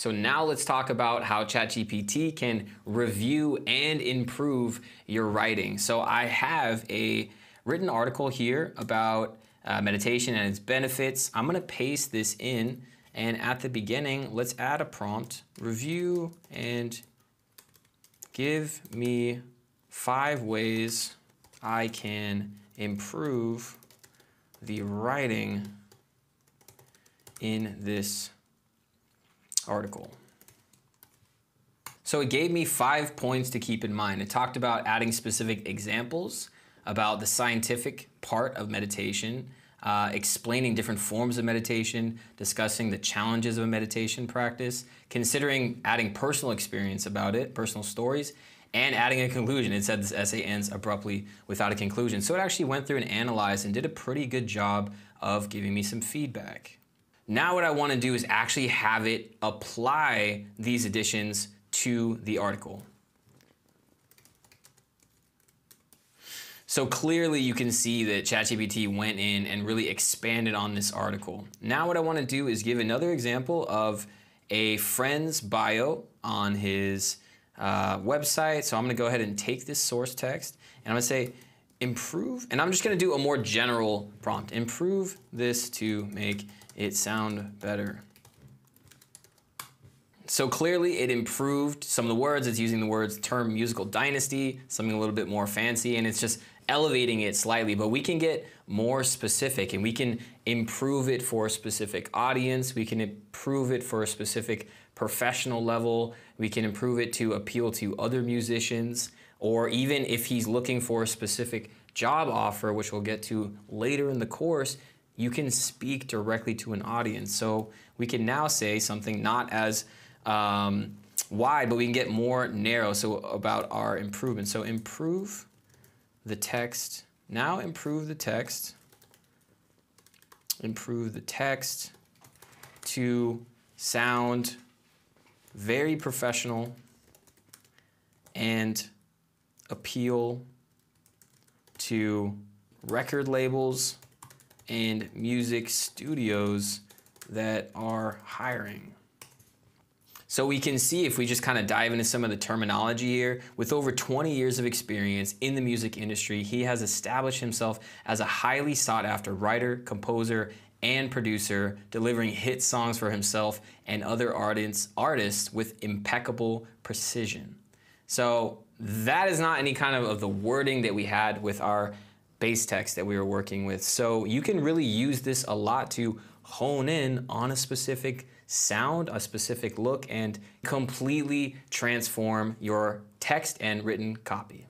So now let's talk about how ChatGPT can review and improve your writing. So I have a written article here about uh, meditation and its benefits. I'm gonna paste this in and at the beginning, let's add a prompt, review and give me five ways I can improve the writing in this article. So it gave me five points to keep in mind. It talked about adding specific examples about the scientific part of meditation, uh, explaining different forms of meditation, discussing the challenges of a meditation practice, considering adding personal experience about it, personal stories, and adding a conclusion. It said this essay ends abruptly without a conclusion. So it actually went through and analyzed and did a pretty good job of giving me some feedback. Now what I wanna do is actually have it apply these additions to the article. So clearly you can see that ChatGPT went in and really expanded on this article. Now what I wanna do is give another example of a friend's bio on his uh, website. So I'm gonna go ahead and take this source text and I'm gonna say, improve, and I'm just gonna do a more general prompt. Improve this to make it sound better. So clearly it improved some of the words. It's using the words term musical dynasty, something a little bit more fancy, and it's just elevating it slightly. But we can get more specific and we can improve it for a specific audience. We can improve it for a specific professional level. We can improve it to appeal to other musicians, or even if he's looking for a specific job offer, which we'll get to later in the course, you can speak directly to an audience. So we can now say something not as um, wide, but we can get more narrow. So about our improvement. So improve the text. Now improve the text. Improve the text to sound very professional and appeal to record labels and music studios that are hiring. So we can see if we just kind of dive into some of the terminology here, with over 20 years of experience in the music industry, he has established himself as a highly sought after writer, composer, and producer, delivering hit songs for himself and other artists, artists with impeccable precision. So that is not any kind of, of the wording that we had with our base text that we were working with. So you can really use this a lot to hone in on a specific sound, a specific look, and completely transform your text and written copy.